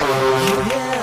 Yeah.